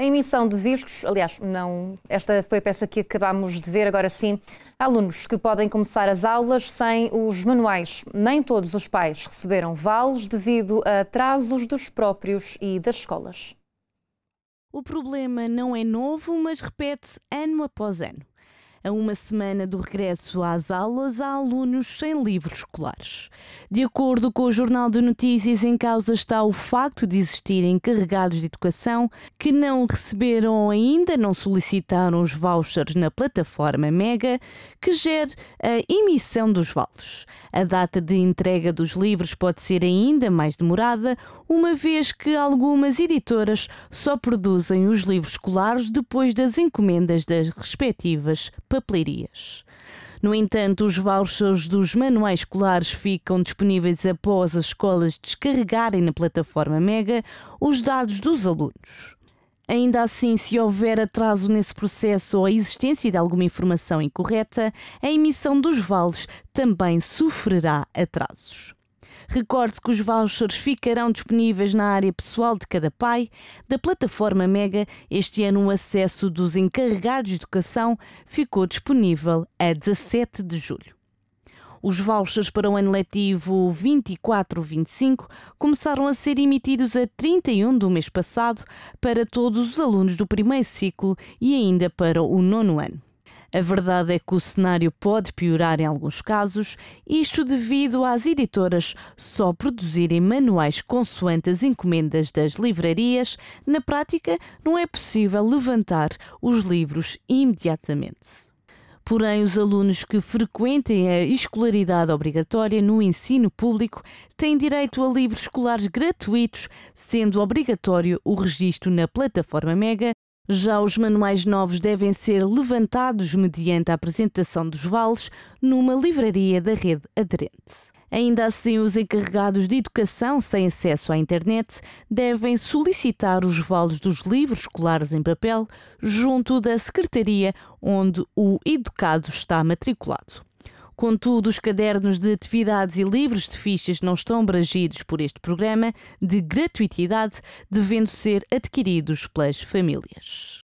A emissão de discos, aliás, não, esta foi a peça que acabámos de ver, agora sim, alunos que podem começar as aulas sem os manuais. Nem todos os pais receberam vales devido a atrasos dos próprios e das escolas. O problema não é novo, mas repete-se ano após ano. A uma semana do regresso às aulas, há alunos sem livros escolares. De acordo com o Jornal de Notícias, em causa está o facto de existirem encarregados de educação que não receberam ainda, não solicitaram os vouchers na plataforma Mega, que gera a emissão dos vales. A data de entrega dos livros pode ser ainda mais demorada, uma vez que algumas editoras só produzem os livros escolares depois das encomendas das respectivas papelarias. No entanto, os vouchers dos manuais escolares ficam disponíveis após as escolas descarregarem na plataforma Mega os dados dos alunos. Ainda assim, se houver atraso nesse processo ou a existência de alguma informação incorreta, a emissão dos vales também sofrerá atrasos. Recorde-se que os vouchers ficarão disponíveis na área pessoal de cada pai. Da plataforma Mega, este ano o acesso dos encarregados de educação ficou disponível a 17 de julho. Os vouchers para o ano letivo 24-25 começaram a ser emitidos a 31 do mês passado para todos os alunos do primeiro ciclo e ainda para o nono ano. A verdade é que o cenário pode piorar em alguns casos, isto devido às editoras só produzirem manuais consoante as encomendas das livrarias. Na prática, não é possível levantar os livros imediatamente. Porém, os alunos que frequentem a escolaridade obrigatória no ensino público têm direito a livros escolares gratuitos, sendo obrigatório o registro na plataforma Mega. Já os manuais novos devem ser levantados mediante a apresentação dos vales numa livraria da rede aderente. Ainda assim, os encarregados de educação sem acesso à internet devem solicitar os vales dos livros escolares em papel junto da secretaria onde o educado está matriculado. Contudo, os cadernos de atividades e livros de fichas não estão abrangidos por este programa de gratuitidade, devendo ser adquiridos pelas famílias.